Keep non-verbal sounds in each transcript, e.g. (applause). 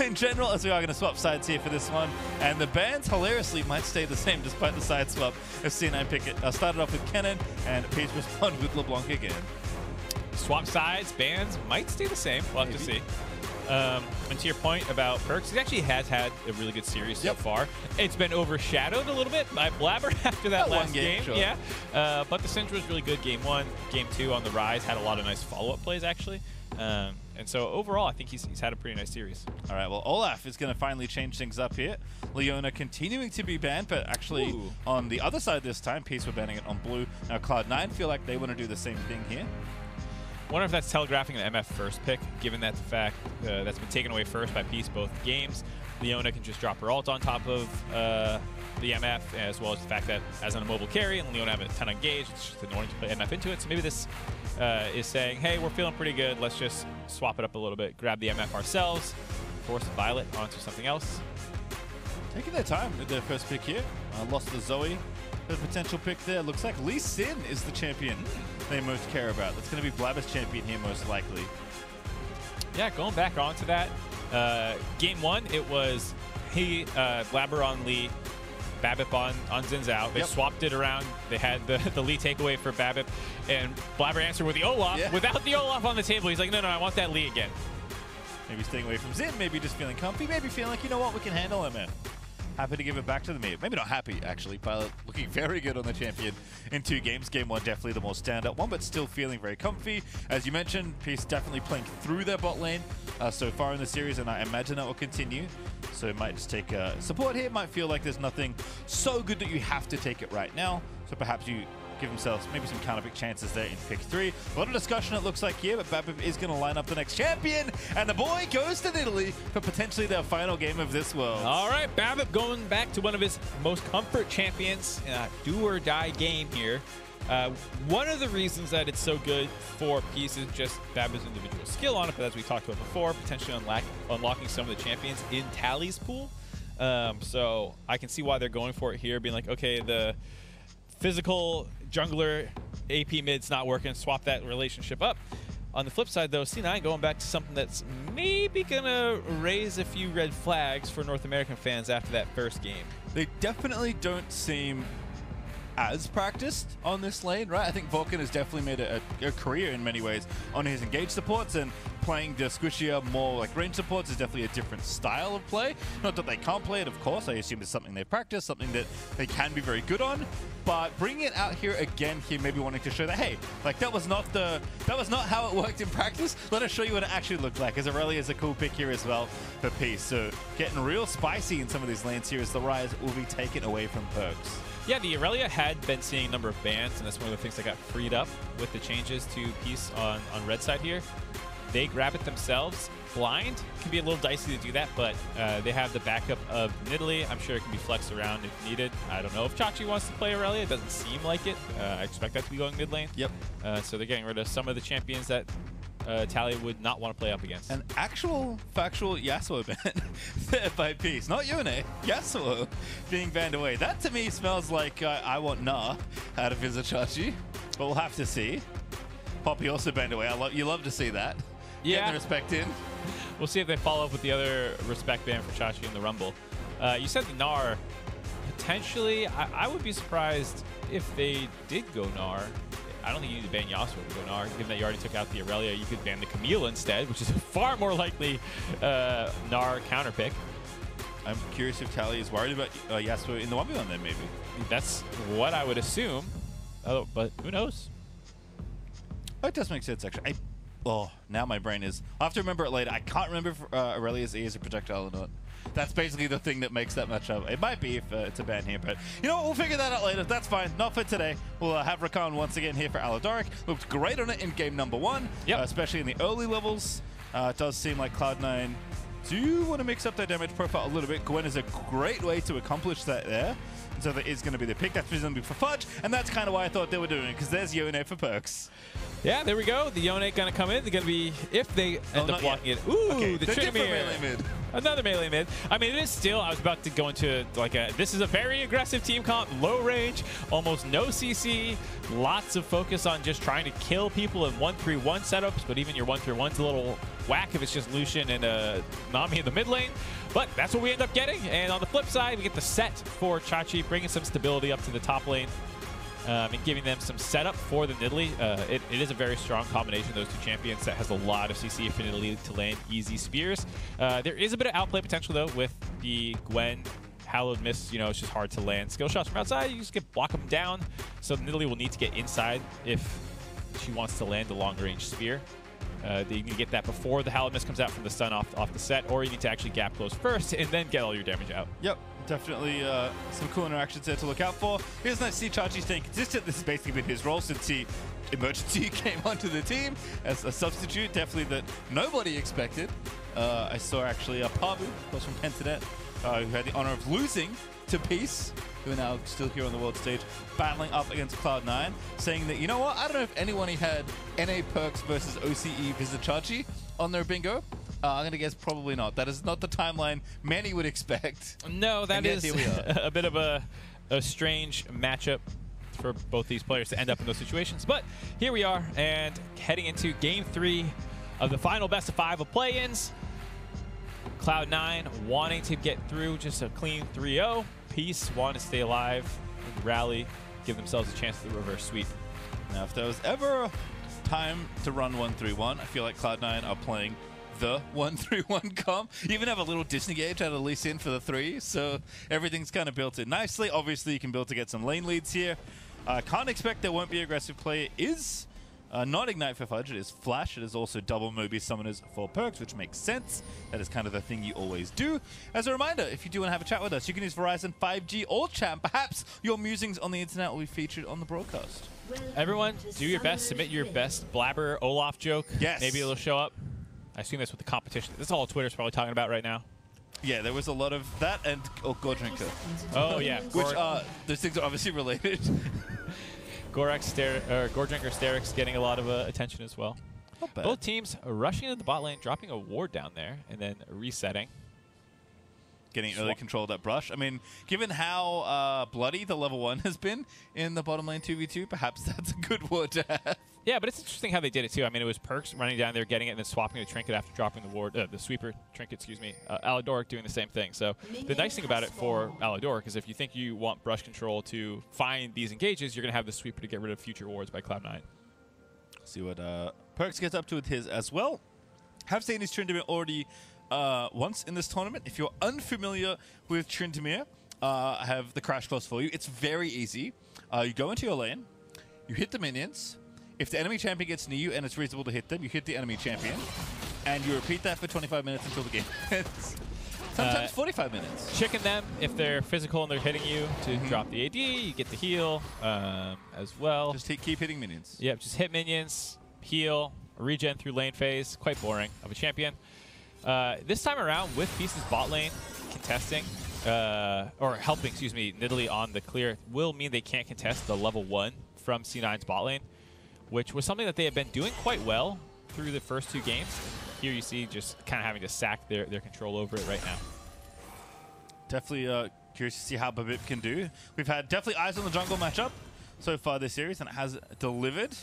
(laughs) in general, as we are going to swap sides here for this one. And the bands, hilariously, might stay the same despite the side swap. If C9 pick it, uh, started off with Kennen, and Peace responded with LeBlanc again. Swap sides, bands might stay the same. We'll have to see. Um, and to your point about Perkz, he actually has had a really good series Yep. so far. It's been overshadowed a little bit by Blabber (laughs) after that That one last game, game. sure. Yeah. Uh, but the Syndra was really good game one. Game two on the Ryze had a lot of nice follow-up plays, actually. Um, and so overall, I think he's, he's had a pretty nice series. All right, well, Olaf is going to finally change things up here. Leona continuing to be banned, but actually Ooh. on the other side this time, Peace were banning it on blue. Now Cloud9 feel like they want to do the same thing here. Wonder if that's telegraphing the MF first pick, given that the fact uh, that's been taken away first by Peace both games. Leona can just drop her ult on top of uh, the MF, as well as the fact that as an immobile carry and Leona have a ton of gauge, it's just annoying to put MF into it. So maybe this uh, is saying, hey, we're feeling pretty good. Let's just swap it up a little bit, grab the MF ourselves, force Violet onto something else. Taking their time with their first pick here. Uh, lost the Zoe. The potential pick there. Looks like Lee Sin is the champion they most care about. That's going to be Blabber's champion here most likely. Yeah, going back onto that, uh, game one, it was he, uh, Blabber on Lee, Babip on, on Xin Zhao. They Yep. swapped it around. They had the, (laughs) the Lee takeaway for Babip, and Blabber answered with the Olaf. Yeah. Without the Olaf on the table, he's like, no, no, I want that Lee again. Maybe staying away from Xin, maybe just feeling comfy, maybe feeling like, you know what, we can handle him, man. Happy to give it back to the mid. Maybe not happy, actually. Pilot looking very good on the champion in two games. Game one, definitely the more standout one, but still feeling very comfy. As you mentioned, Peace definitely playing through their bot lane uh, so far in the series, and I imagine that will continue. So it might just take uh, support here. Might feel like there's nothing so good that you have to take it right now. So perhaps you give themselves maybe some counter pick chances there in pick three. A lot of discussion it looks like here, but Babip is going to line up the next champion, and the boy goes to Italy for potentially their final game of this world. All right, Babip going back to one of his most comfort champions, uh, do or die game here. Uh, one of the reasons that it's so good for Peace is just Babip's individual skill on it, but as we talked about before, potentially unlock, unlocking some of the champions in Tally's pool. Um, so I can see why they're going for it here, being like, okay, the physical jungler AP mid's not working, swap that relationship up. On the flip side, though, C9 going back to something that's maybe gonna raise a few red flags for North American fans after that first game. They definitely don't seem as practiced on this lane, right? I think Vulcan has definitely made a, a, a career in many ways on his engage supports and playing the squishier, more like range supports is definitely a different style of play. Not that they can't play it, of course. I assume it's something they've practiced, something that they can be very good on. But bringing it out here again, here maybe wanting to show that hey, like that was not the that was not how it worked in practice. Let us show you what it actually looked like. As Irelia is a cool pick here as well for Peace. So getting real spicy in some of these lanes here as the Ryze will be taken away from Perkz. Yeah, the Irelia had been seeing a number of bans, and that's one of the things that got freed up with the changes to Peace on, on red side here. They grab it themselves. Blind can be a little dicey to do that, but uh, they have the backup of Nidalee. I'm sure it can be flexed around if needed. I don't know if Csacsi wants to play Irelia. It doesn't seem like it. Uh, I expect that to be going mid lane. Yep. Uh, so they're getting rid of some of the champions that uh, Tally would not want to play up against. An actual factual Yasuo ban (laughs) by Peace. Not Yone, Yasuo being banned away. That to me smells like uh, I want Gnar out of Vizicsacsi, but we'll have to see. Poppy also banned away. I love you love to see that. Yeah. the respect in. We'll see if they follow up with the other respect ban for Csacsi in the Rumble. Uh, you said the Gnar. Potentially, I, I would be surprised if they did go Gnar. I don't think you need to ban Yasuo to go Gnar, Given that you already took out the Irelia, you could ban the Camille instead, which is a (laughs) far more likely uh, Gnar counter pick. I'm curious if Tally is worried about uh, Yasuo in the 1v1 then maybe. That's what I would assume. Oh, but who knows? Oh, it does make sense actually. I, oh, now my brain is. I have to remember it later. I can't remember if uh, Irelia's E is a projectile or not. That's basically the thing that makes that matchup. It might be if uh, it's a ban here, but you know what? We'll figure that out later. That's fine. Not for today. We'll uh, have Rakan once again here for Aladoric. Looked great on it in game number one, Yep. uh, especially in the early levels. Uh, it does seem like Cloud9 do want to mix up their damage profile a little bit. Gwen is a great way to accomplish that there. So that is going to be the pick. That's presumably for Fudge, and that's kind of why I thought they were doing it, because there's Yone for Perkz. Yeah, there we go. The Yone going to come in. They're going to be, if they Oh, end not up blocking yet. it. Ooh, Okay, the Tryndamere. melee mid. Another melee mid. I mean, it is still, I was about to go into like a, this is a very aggressive team comp, low range, almost no CC, lots of focus on just trying to kill people in 1-3-1 setups, but even your 1-3-1's a little whack if it's just Lucian and uh, Nami in the mid lane. But that's what we end up getting. And on the flip side, we get the Sett for Csacsi, bringing some stability up to the top lane um, and giving them some setup for the Nidalee. Uh, it, it is a very strong combination those two champions that has a lot of CC affinity to land easy spears. Uh, there is a bit of outplay potential, though, with the Gwen Hallowed Mist. You know, it's just hard to land skill shots from outside. You just get block them down. So Nidalee will need to get inside if she wants to land a long-range spear. Uh, you to get that before the Hallowed Mist comes out from the stun off, off the Sett, or you need to actually gap close first and then get all your damage out. Yep, definitely uh, some cool interactions there to look out for. Here's nice to see Csacsi staying consistent. This has basically been his role since he emergency (laughs) came onto the team as a substitute. Definitely that nobody expected. Uh, I saw actually a Pabu, of course from Pentanet, uh, who had the honor of losing to Peace, who are now still here on the world stage, battling up against Cloud9, saying that, you know what, I don't know if anyone had NA Perkz versus OCE Vizicsacsi on their bingo. Uh, I'm going to guess probably not. That is not the timeline many would expect. No, that is here we are. (laughs) a bit of a, a strange matchup for both these players to end up in those situations. But here we are, and heading into game three of the final best of five of play-ins. Cloud9 wanting to get through just a clean 3-0. Peace want to stay alive, rally, give themselves a chance to the reverse sweep. Now, if there was ever time to run 131, I feel like Cloud9 are playing the (laughs) 131 comp. You even have a little disengage out of Lee Sin for the three, so everything's kind of built in nicely. Obviously, you can build to get some lane leads here. I uh, can't expect there won't be aggressive play. Is uh, not Ignite for Fudge, it is Flash. It is also double Moby Summoners for Perkz, which makes sense. That is kind of the thing you always do. As a reminder, if you do want to have a chat with us, you can use Verizon 5G or chat. Perhaps your musings on the internet will be featured on the broadcast. Everyone, do your best. Submit your best blabber Olaf joke. Yes. Maybe it'll show up. I assume that's what the competition. This is all Twitter's probably talking about right now. Yeah, there was a lot of that and oh, Gordrinker, Oh yeah, which Gor- uh, those things are obviously related. (laughs) Gorex, Ster- or Gordrinker, Sterak's getting a lot of uh, attention as well. Both teams rushing into the bot lane, dropping a ward down there, and then resetting. Getting early control of that brush. I mean, given how uh, bloody the level one (laughs) has been in the bottom lane 2v2, perhaps (laughs) that's a good word to have. Yeah, but it's interesting how they did it too. I mean, it was Perkz running down there, getting it, and then swapping the trinket after dropping the ward, uh, the sweeper trinket, excuse me. Uh, Aladoric doing the same thing. So the nice thing about it for Aladoric is if you think you want brush control to find these engages, you're going to have the sweeper to get rid of future wards by Cloud9. See what uh, Perkz gets up to with his as well. Have seen his Tryndamere already uh, once in this tournament. If you're unfamiliar with Tryndamere, uh, I have the crash course for you. It's very easy. Uh, you go into your lane, you hit the minions. If the enemy champion gets near you and it's reasonable to hit them, you hit the enemy champion, and you repeat that for 25 minutes until the game (laughs) ends. Sometimes Uh, 45 minutes. Chicken them if they're physical and they're hitting you to drop the AD. You get the heal um, as well. Just keep hitting minions. Yep, just hit minions, heal, regen through lane phase. Quite boring of a champion. Uh, this time around, with Peace's bot lane contesting, uh, or helping, excuse me, Nidalee on the clear, will mean they can't contest the level 1 from C9's bot lane, which was something that they have been doing quite well through the first two games. Here you see just kind of having to sack their, their control over it right now. Definitely uh, curious to see how Babip can do. We've had definitely eyes on the jungle matchup so far this series, and it has delivered.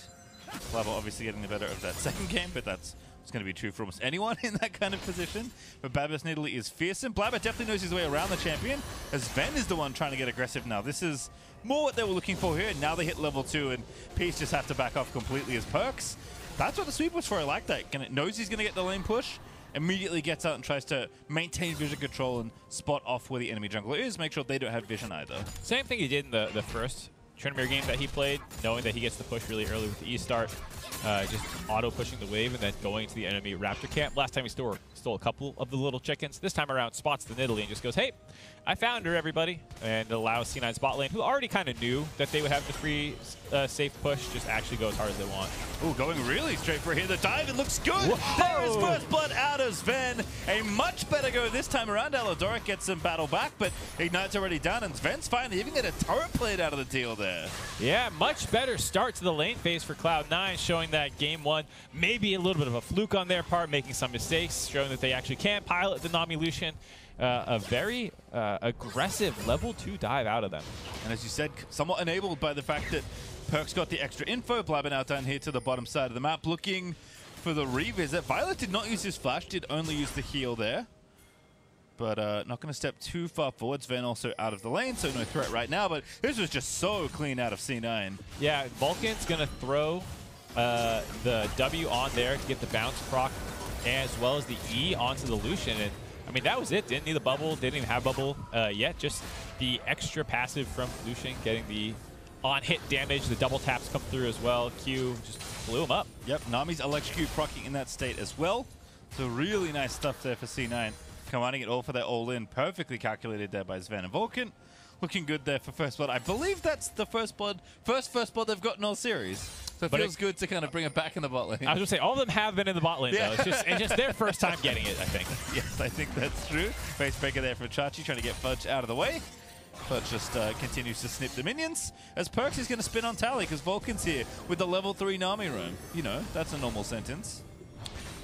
Level obviously getting the better of that (laughs) second game, but that's it's going to be true for almost (laughs) anyone in that kind of position. But Babip's Nidalee is fearsome. Blabber definitely knows his way around the champion, as Zven is the one trying to get aggressive now. This is more what they were looking for here. Now they hit level two, and Peace just have to back off completely as Perkz. That's what the sweep was for. I like that. Gonna, knows he's going to get the lane push, immediately gets out and tries to maintain vision control and spot off where the enemy jungler is, make sure they don't have vision either. Same thing he did in the, the first Tryndamere game that he played, knowing that he gets the push really early with the E start, uh, just auto pushing the wave and then going to the enemy Raptor camp. Last time he stole, stole a couple of the little chickens. This time around, spots the Nidalee and just goes, hey, I found her, everybody, and allows C9's bot lane, who already kind of knew that they would have the free uh, safe push, just actually go as hard as they want. Ooh, going really straight for here. The dive, it looks good. Whoa. There is first blood out of Zven. A much better go this time around. Aladoric gets some battle back, but Ignite's already done, and Zven's finally even get a turret played out of the deal there. Yeah, much better start to the lane phase for Cloud9, showing that game one, maybe a little bit of a fluke on their part, making some mistakes, showing that they actually can't pilot the Nami Lucian. Uh, a very uh, aggressive level 2 dive out of them. And as you said, somewhat enabled by the fact that Perkz got the extra info. Blabber out down here to the bottom side of the map, looking for the revisit. Violet did not use his flash, did only use the heal there. But uh, not going to step too far forwards. Zven also out of the lane, so no threat right now. But this was just so clean out of C9. Yeah, Vulcan's going to throw uh, the W on there to get the bounce proc, as well as the E onto the Lucian. And I mean, that was it. Didn't need the bubble, didn't even have bubble uh, yet. Just the extra passive from Lucian getting the on-hit damage. The double taps come through as well. Q just blew him up. Yep, Nami's electrocute proccing in that state as well. So really nice stuff there for C9. Commanding it all for their all-in. Perfectly calculated there by Zven and Vulcan. Looking good there for First Blood. I believe that's the First Blood, first First Blood they've got in all series. So it But feels it- good to kind of bring it back in the bot lane. I was going to say, all of them have been in the bot lane, Yeah. though. It's just, it's just their first time getting it, I think. (laughs) yes, I think that's true. Facebreaker there for Csacsi, trying to get Fudge out of the way. Fudge just uh, continues to snip the minions. As Perkz is going to spin on Tally because Vulcan's here with the level 3 Nami room. You know, that's a normal sentence.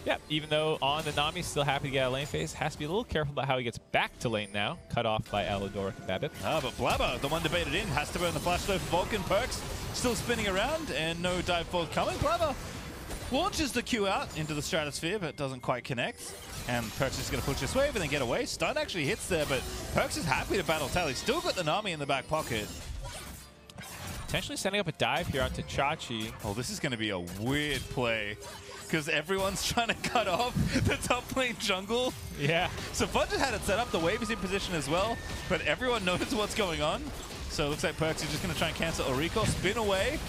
Yeah, even though on the Nami, still happy to get out of lane phase, has to be a little careful about how he gets back to lane now. Cut off by Aladoric and Babip. Ah, but Blabber, the one debated in, has to burn the flash though for Vulcan. Perkz still spinning around and no dive forthcoming. Blabber launches the Q out into the stratosphere but doesn't quite connect. And Perkz is going to push this wave and then get away. Stun actually hits there, but Perkz is happy to battle Tally. Still got the Nami in the back pocket. Potentially setting up a dive here onto Csacsi. Oh, this is going to be a weird play because everyone's (laughs) trying to cut off the top lane jungle. Yeah. So Fudge had it set up. The wave is in position as well, but everyone (laughs) knows what's going on. So it looks like Perkz is just going to try and cancel recall, spin away.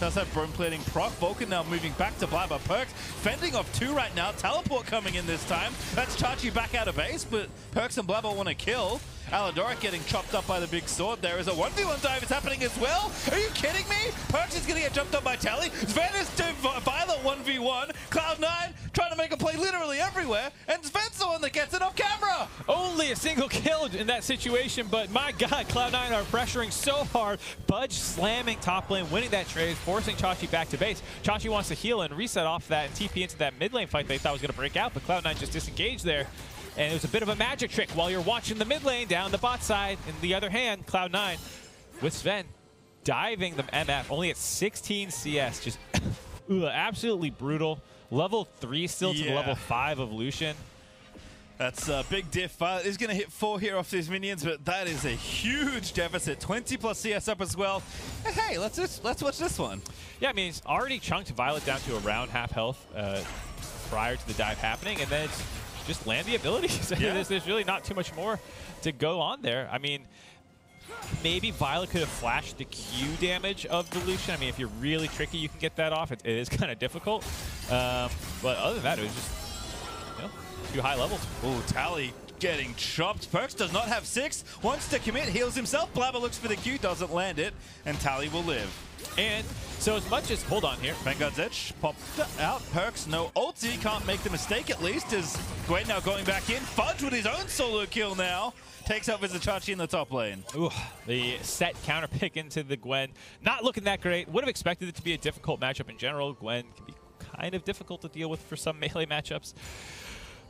Does have Bone Plating proc. Vulcan now moving back to Blabber. Perkz fending off two right now. Teleport coming in this time. That's Csacsi back out of base, but Perkz and Blabber want to kill. Aladoric getting chopped up by the big sword. There is a 1v1 dive is happening as well. Are you kidding me? Perkz is going to get jumped up by Tally. Zven is Vi- Violet 1v1. Cloud9 trying to make a play literally everywhere. And Zven's the one that gets it off camera. Only a single kill in that situation, but my god, Cloud9 are pressuring so hard. Fudge slamming top lane, winning that trade, forcing Csacsi back to base. Csacsi wants to heal and reset off that and TP into that mid lane fight they thought was going to break out, but Cloud9 just disengaged there. And it was a bit of a magic trick while you're watching the mid lane down the bot side. In the other hand, Cloud9 with Zven diving the MF, only at 16 CS, just (coughs) absolutely brutal. Level 3 still to Yeah. level 5 of Lucian. That's a big diff. Violet is going to hit four here off these minions, but that is a huge deficit. 20 plus CS up as well. And hey, let's just, let's watch this one. Yeah, I mean, it's already chunked Violet down to around half health uh, prior to the dive happening, and then it's just land the abilities. (laughs) Yeah. there's, there's really not too much more to go on there. I mean, maybe Violet could have flashed the Q damage of the Lucian. I mean, if you're really tricky, you can get that off. It, it is (laughs) kind of difficult. Um, but other than that, it was just you know, too high levels. Oh, Tally getting chopped. Perkz does not have six. Wants to commit, heals himself. Blabber looks for the Q, doesn't land it, and Tally will live. And so as much as, hold on here, Vanguard's Edge popped out. Perkz, no ulti. Can't make the mistake at least as Gwen now going back in. Fudge with his own solo kill now. Takes out Vizicsacsi in the top lane. Ooh, the Sett counter pick into the Gwen. Not looking that great. Would have expected it to be a difficult matchup in general. Gwen can be kind of difficult to deal with for some (laughs) melee matchups.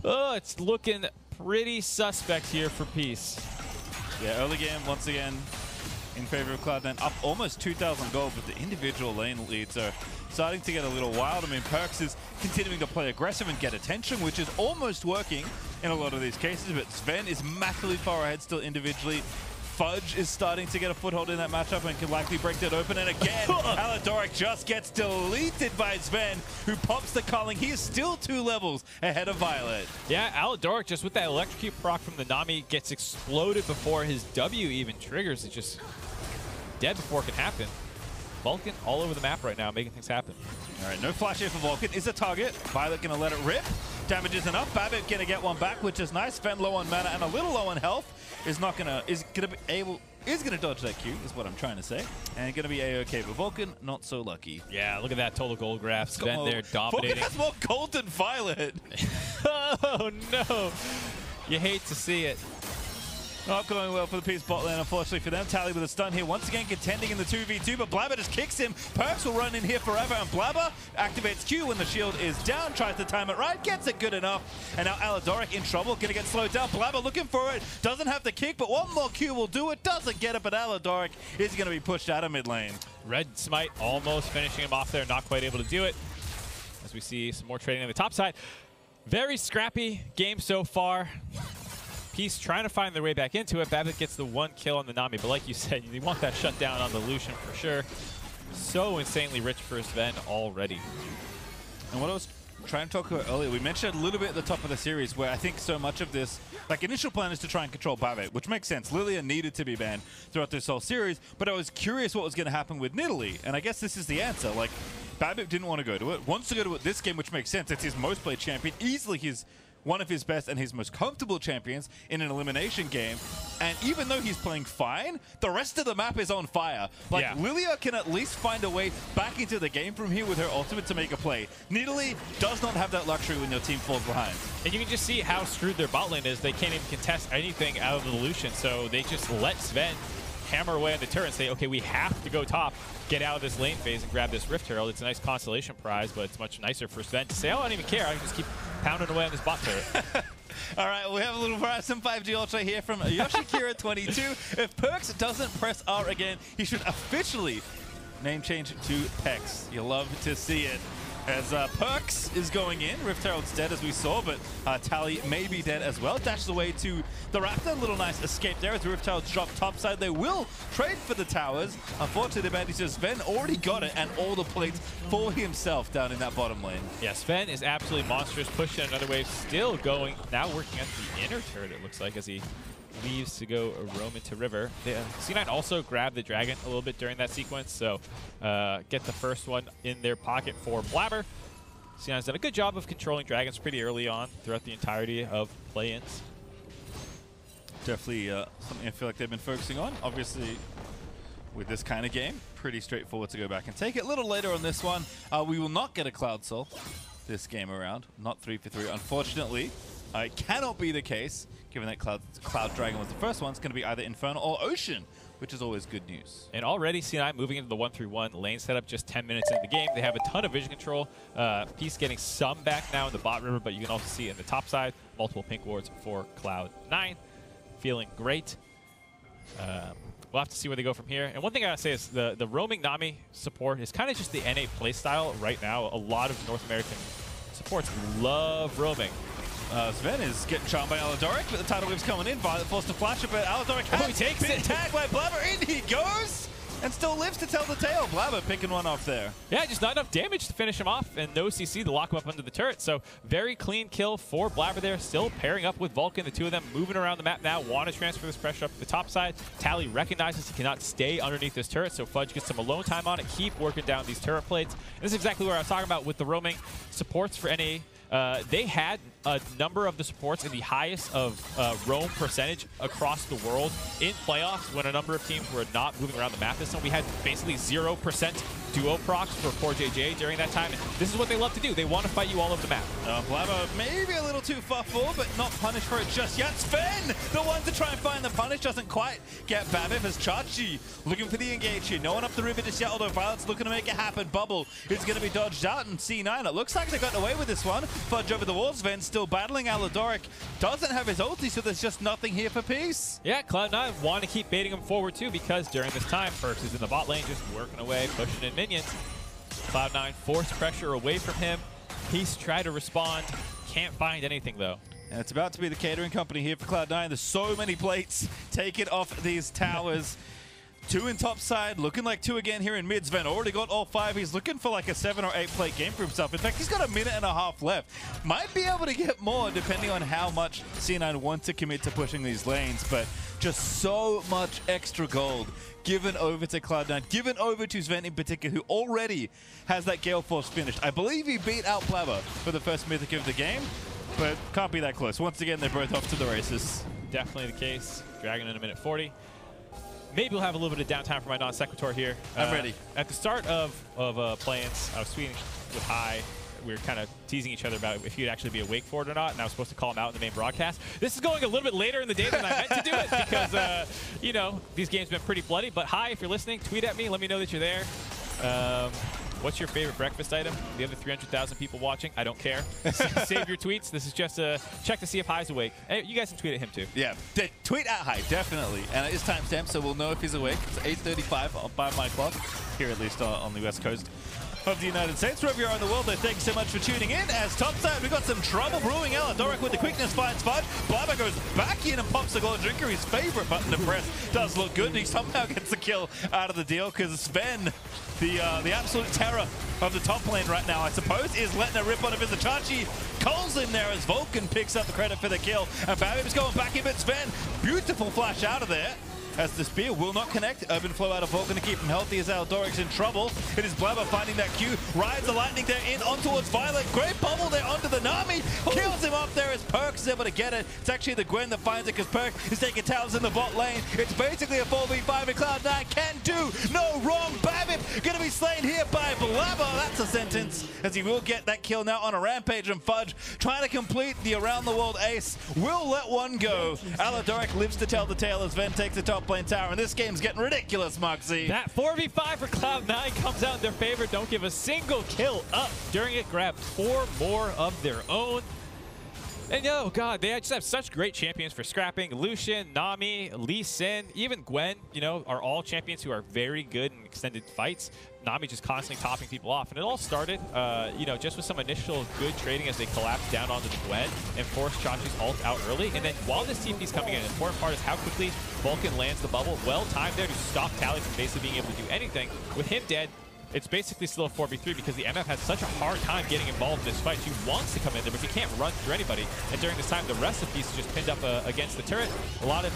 Oh, it's looking pretty suspect here for Peace. Yeah, early game once again in favor of Cloud9. Up almost 2,000 gold, but the individual lane leads are starting to get a little wild. I mean, Perkz is continuing to play aggressive and get attention, which is almost working in a lot of these cases, but Zven is massively far ahead still individually. Fudge is starting to get a foothold in that matchup and can likely break that open. And again, (laughs) Aladoric just gets deleted by Zven, who pops the calling. He is still two levels ahead of Violet. Yeah, Aladoric just with that electrocute proc from the Nami gets exploded before his W even triggers. It's just dead before it can happen. Vulcan all over the map right now, making things happen. All right, no flash here for Vulcan. Is a target. Violet going to let it rip. Damage is enough. Babip going to get one back, which is nice. Zven low on mana and a little low on health. Is not going to, is going to be able, is going to dodge that Q, is what I'm trying to say. And going to be A-OK, but Vulcan, not so lucky. Yeah, look at that total gold graph. Zven there (laughs) dominating. Vulcan has more gold than Violet. (laughs) oh no! You hate to see it. Not going well for the Peace bot lane, unfortunately for them. Tally with a stun here, once again contending in the 2v2, but Blabber just kicks him. Perkz will run in here forever, and Blabber activates Q when the shield is down, tries to time it right, gets it good enough. And now Aladoric in trouble, gonna get slowed down. Blabber looking for it, doesn't have the kick, but one more Q will do it, doesn't get it, but Aladoric is gonna be pushed out of mid lane. Red Smite almost finishing him off there, not quite able to do it. As we see some more trading on the top side. Very scrappy game so far. Peace trying to find their way back into it. Babip gets the one kill on the Nami, but like you said, you want that shutdown on the Lucian for sure. So insanely rich for Zven already. And what I was trying to talk about earlier, we mentioned a little bit at the top of the series where I think so much of this, like initial plan is to try and control Babip, which makes sense. Lillia needed to be banned throughout this whole series, but I was curious what was going to happen with Nidalee, and I guess this is the answer. Like, Babip didn't want to go to it, wants to go to it this game, which makes sense. It's his most played champion, easily his one of his best and his most comfortable champions in an elimination game. And even though he's playing fine, the rest of the map is on fire. Like, Yeah. Lillia can at least find a way back into the game from here with her ultimate to make a play. Nidalee does not have that luxury when your team falls behind. And you can just see how screwed their bot lane is. They can't even contest anything out of the Lucian, so they just let Zven hammer away on the turret and say, okay, we have to go top, get out of this lane phase and grab this Rift Herald. It's a nice consolation prize, but it's much nicer for Zven to say, oh, I don't even care. I can just keep pounding away on this bot turret. (laughs) All right, we have a little Verizon 5G Ultra here from Yoshikira22. (laughs) if Perkz doesn't press R again, he should officially name change to Pex. You love to see it. As uh, Perkz is going in, Rift Herald's dead as we saw, but uh, Tally may be dead as well. Dashes away to the Raptor. A little nice escape there as Rift Herald's drop topside. They will trade for the towers. Unfortunately, the bandits just Zven already got it and all the plates for himself down in that bottom lane. yeah, Zven is absolutely monstrous, pushing another wave, still going, now working at the inner turret, it looks like, as he leaves to go roam into River. The, uh, C9 also grabbed the dragon a little bit during that sequence, so uh, get the first one in their pocket for Blabber. C9's done a good job of controlling dragons pretty early on throughout the entirety of play-ins. definitely uh, something I feel like they've been focusing on. Obviously, with this kind of game, pretty straightforward to go back and take it. A little later on this one, uh, we will not get a Cloud Soul this game around. Not three for three, unfortunately. Uh, it cannot be the case, given that Cloud, Cloud Dragon was the first one. It's going to be either Infernal or Ocean, which is always good news. And already C9 moving into the 1-3-1 lane setup just 10 minutes into the game. They have a ton of vision control. Uh, Peace getting some back now in the bot river, but you can also see in the top side, multiple pink wards for Cloud9. Feeling great. Um, we'll have to see where they go from here. And one thing I gotta say is the, the roaming Nami support is kind of just the NA playstyle right now. A lot of North American supports love roaming. Uh, Zven is getting charmed by Aladoric, but the tidal wave's coming in. Violet forced to flash it, but Aladoric has Oh, he takes been it. tagged by Blabber. In he goes, and still lives to tell the tale. Blabber picking one off there. Yeah, just not enough damage to finish him off, and no CC to lock him up under the turret. So very clean kill for Blabber there, still pairing up with Vulcan. The two of them moving around the map now, want to transfer this pressure up to the top side. Tally recognizes he cannot stay underneath this turret, so Fudge gets some alone time on it, keep working down these turret plates. And this is exactly what I was talking about with the roaming supports for NA. Uh, they had a number of the supports in the highest of uh, roam percentage across the world in playoffs when a number of teams were not moving around the map this time. We had basically 0% duo procs for CoreJJ during that time. And this is what they love to do. They want to fight you all over the map. Uh, maybe a little too far but not punished for it just yet. Zven, the one to try and find the punish, doesn't quite get Babip as Chachi looking for the engage here. No one up the river just yet, although Violet's looking to make it happen. Bubble is going to be dodged out, and C9, it looks like they got away with this one. Fudge over the walls, Zven still battling. Aladoric doesn't have his ulti, so there's just nothing here for Peace. Yeah, Cloud9 want to keep baiting him forward too because during this time, Perkz is in the bot lane just working away, pushing in minions. Cloud9 force pressure away from him. Peace try to respond. Can't find anything though. And it's about to be the catering company here for Cloud9. There's so many plates taken off these towers. (laughs) Two in top side, looking like two again here in mid. Zven already got all five. He's looking for like a seven or eight plate game for himself. In fact, he's got a minute and a half left. Might be able to get more depending on how much C9 wants to commit to pushing these lanes, but just so much extra gold given over to Cloud9, given over to Zven in particular, who already has that Gale Force finished. I believe he beat out Blabber for the first mythic of the game, but can't be that close. Once again, they're both off to the races. Definitely the case. Dragon in a minute 40. Maybe we'll have a little bit of downtime for my non sequitur here. I'm ready. At the start of, of uh, plans, I was tweeting with Hai. We were kind of teasing each other about if he'd actually be awake for it or not, and I was supposed to call him out in the main broadcast. This is going a little bit later in the day than I meant to do it because, uh, you know, these games have been pretty bloody. But Hai, if you're listening, tweet at me. Let me know that you're there. Um, What's your favorite breakfast item? The other 300,000 people watching, I don't care. (laughs) Save your tweets. This is just a check to see if Hai's awake. Hey, you guys can tweet at him too. Yeah, D tweet at High, definitely. And it is timestamp, so we'll know if he's awake. It's 8.35 uh, by my clock, here at least uh, on the west coast of the United States. Wherever you are in the world, though, thanks so much for tuning in. As Top topside, we've got some trouble brewing. Aladoric with the quickness finds Fudge. Blabber goes back in and pops the Goredrinker. His favorite button to press does look good. And he somehow gets the kill out of the deal because Zven, the uh, the absolute terror of the top lane right now, I suppose, is letting a rip on of Vizicsacsi. Cole's in there as Vulcan picks up the credit for the kill. And Babip's going back in, but Zven, beautiful flash out of there as the spear will not connect. Urban flow out of Vulcan to keep him healthy as Aladoric's in trouble. It is Blabber finding that Q, rides the lightning there in on towards Violet. Great bubble there onto the Nami, oh. kills him up there as Perkz is able to get it. It's actually the Gwen that finds it because Perk is taking towers in the bot lane. It's basically a 4v5 and Cloud9 can do no wrong. Babip gonna be slain here by Blabber. That's a sentence as he will get that kill now on a rampage and Fudge trying to complete the around the world ace. Will let one go. Aladoric lives to tell the tale as Zven takes the top lane tower, and this game's getting ridiculous, Moxie. That 4v5 for Cloud9 comes out in their favor. Don't give a single kill up during it. Grab four more of their own. And oh god, they just have such great champions for scrapping. Lucian, Nami, Lee Sin, even Gwen, you know, are all champions who are very good in extended fights. Nami just constantly topping people off. And it all started, uh, you know, just with some initial good trading as they collapsed down onto the Gwen and forced Csacsi's ult out early. And then while this TP is coming in, the important part is how quickly Vulcan lands the bubble. Well timed there to stop Tally from basically being able to do anything. With him dead, it's basically still a 4v3 because the MF has such a hard time getting involved in this fight. She wants to come in there, but she can't run through anybody. And during this time, the rest of Peace is just pinned up uh, against the turret. A lot of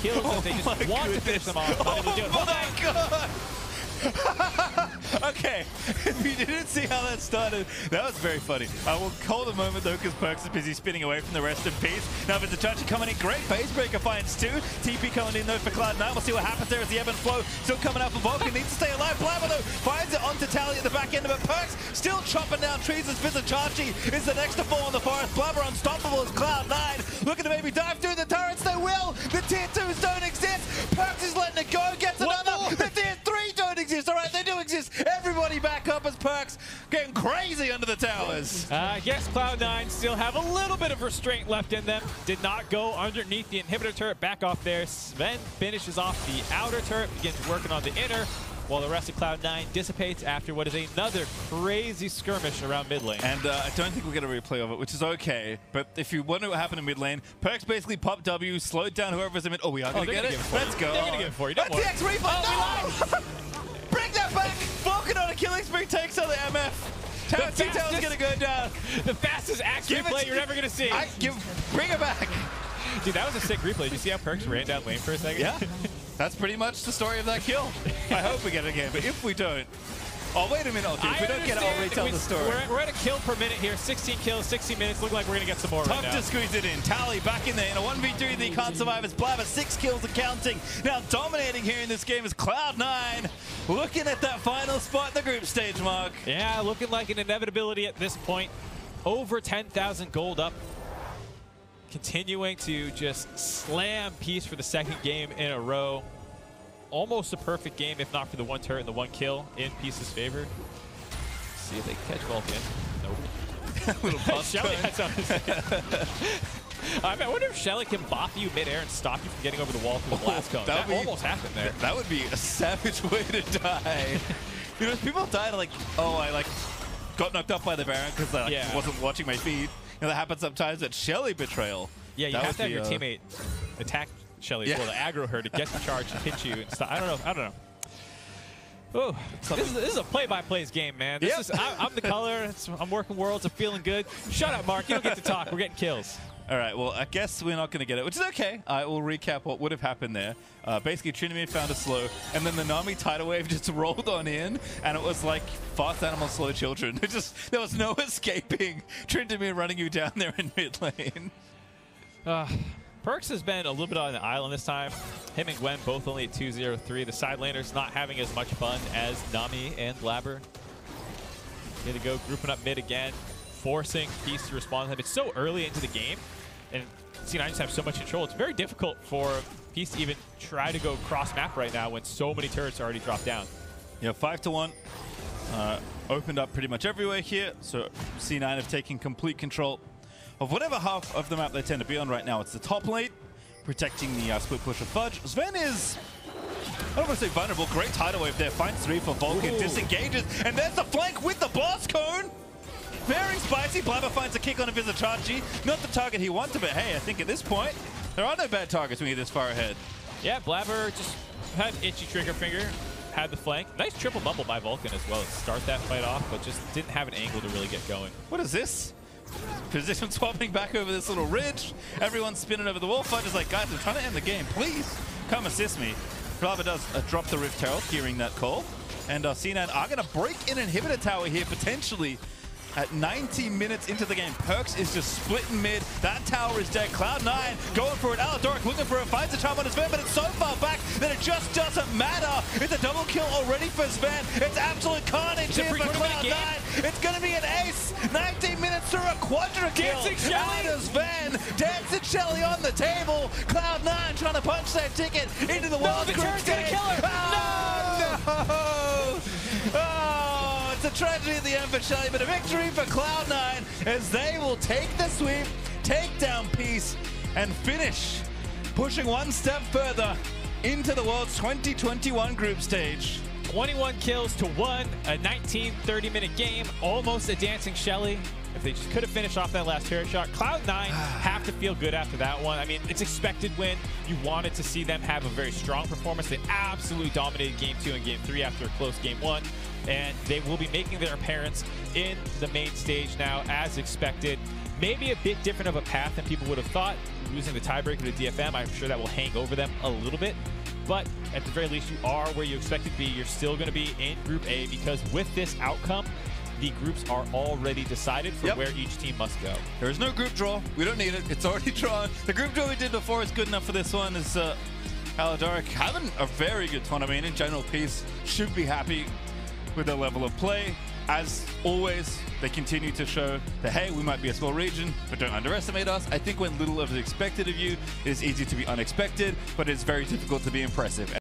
kills Oh that they (laughs) just want goodness. to finish them off. Not able to do it. Oh my god! (laughs) (laughs) okay, (laughs) if you didn't see how that started, that was very funny. Uh, I will call the moment though because Perkz is busy spinning away from the rest of Peace. Now Vizicsacsi coming in, great Facebreaker finds two. TP coming in though for Cloud9. We'll see what happens there as the ebb and flow still coming out for Vulcan. Needs to stay alive. Blabber though finds it onto Tally at the back end of it. Perkz still chopping down trees as Vizicsacsi is the next to fall in the forest. Blabber unstoppable as Cloud9 looking to maybe dive through the turrets. They will. The tier twos don't exist. Perkz is letting under the towers. Uh, I guess Cloud9 still have a little bit of restraint left in them. Did not go underneath the inhibitor turret. Back off there. Zven finishes off the outer turret, begins working on the inner, while the rest of Cloud9 dissipates after what is another crazy skirmish around mid lane. And uh, I don't think we're going to replay of it, which is okay. But if you wonder what happened in mid lane, Perkz basically popped W, slowed down whoever's in mid. Oh, we are going to they're get gonna it. give it Let's go. They're gonna get it for you, don't That's worry. the X refund. Oh, no! (laughs) Bring that back. Vulcan on a killing spree takes on the MF. The T Tower's uh, fastest- going to go down. the fastest Give replay you're ever going to see. I give. Bring it back. Dude, that was a sick replay. Did you see how Perkz ran down lane for a second? Yeah, that's pretty much the story of that kill. (laughs) I hope we get it again, but if we don't, oh wait a minute, oh, okay, if I we don't get it, I'll retell we, the story. We're at, we're at a kill per minute here. 16 kills, 60 minutes. Look like we're going to get some more right Tough now. to squeeze it in. Tally back in there in a 1v3 that he can't survive. It's Blabber, six kills and counting. Now dominating here in this game is Cloud9. Looking at that final spot in the group stage, Mark. Yeah, looking like an inevitability at this point. Over 10,000 gold up. Continuing to just slam Peace for the second game in a row. Almost a perfect game, if not for the one turret and the one kill in Peace's favor. See if they catch Vulcan. Nope. (laughs) Little (laughs) Shelly cone. had something. I, mean, I wonder if Shelly can bop you midair and stop you from getting over the wall through the blast cone. that That, would be- almost happened there. That would be a savage (laughs) way to die. you know, people die to like, oh, I like got knocked up by the Baron because I like, Yeah. wasn't watching my feet. You know, that happens sometimes. But Shelly betrayal. Yeah, you that have to have your be, uh, teammate attack Shelly Yeah. as well to aggro her to get the charge to hit you and stuff. I don't know. I don't know. Oh, this is, this is a play-by-plays game, man. This Yep. is I, I'm the color. It's, I'm working worlds. I'm feeling good. Shut up, Mark. You don't get to talk. We're getting kills. All right, well, I guess we're not going to get it, which is okay. I will recap what would have happened there. Uh, basically, Trinity found a slow, and then the Nami tidal wave (laughs) just rolled on in, and it was like fast animal slow children. (laughs) It just there was no (laughs) escaping Trinity running you down there in mid lane. Uh, Perkz has been a little bit on the island this time. Him and Gwen both only at 2-0-3. The side laners not having as much fun as Nami and Blabber. Here to go, grouping up mid again, forcing Peace to respond to him. It's so early into the game, and C9 just have so much control. It's very difficult for Peace to even try to go cross map right now when so many turrets already dropped down. Yeah, five to one. Uh, opened up pretty much everywhere here. So C9 have taken complete control of whatever half of the map they tend to be on right now. It's the top lane, protecting the uh, split push of Fudge. Zven is, I don't want to say vulnerable. Great tidal wave there. Finds three for Vulcan. Ooh. Disengages. And there's the flank with the blast cone. Very spicy. Blabber finds a kick on a Vizicsacsi. Not the target he wanted, but hey, I think at this point, there are no bad targets when you're this far ahead. Yeah, Blabber just had itchy trigger finger, had the flank. Nice triple bubble by Vulcan as well to start that fight off, but just didn't have an angle to really get going. What is this? Position swapping back over this little ridge. Everyone's spinning over the wall. Fighter's like, guys, I'm trying to end the game. Please, come assist me. Blabber does uh, drop the Rift Herald, hearing that call. And uh, C9 are going to break an inhibitor tower here, potentially. At 90 minutes into the game, Perkz is just splitting mid. That tower is dead. Cloud9 going for it. Aladoric looking for it. Finds the charm on his Zven, but it's so far back that it just doesn't matter. It's a double kill already for Zven. It's absolute carnage Is here for? Cloud9. It's going to be an ace. 19 minutes through a quadra kill. Dancing Shelly. Zven. Dancing Shelly on the table. Cloud9 trying to punch that ticket into the wall. the turn's gonna kill her. Oh, no! Oh, ah, it's a tragedy at the end for Shelly, but a victory for Cloud9 as they will take the sweep, take down Peace, and finish pushing one step further into the World's 2021 group stage. 21 kills to one, a 19, 30 minute game, almost a dancing Shelly. If they just could have finished off that last turret shot, Cloud9 (sighs) have to feel good after that one. I mean, it's expected win. You wanted to see them have a very strong performance. They absolutely dominated game two and game three after a close game one. And they will be making their appearance in the main stage now, as expected. Maybe a bit different of a path than people would have thought. Losing the tiebreaker to DFM, I'm sure that will hang over them a little bit. But at the very least, you are where you expect to be. You're still going to be in Group A because with this outcome, the groups are already decided for Yep. where each team must go. There is no group draw. We don't need it. It's already (laughs) drawn. The group draw we did before is good enough for this one. Is uh, Aladoric having a very good tournament. In general, Peace should be happy with their level of play. As always, they continue to show that, hey, we might be a small region, but don't underestimate us. I think when little is expected of you, it is easy to be unexpected, but it's very difficult to be impressive.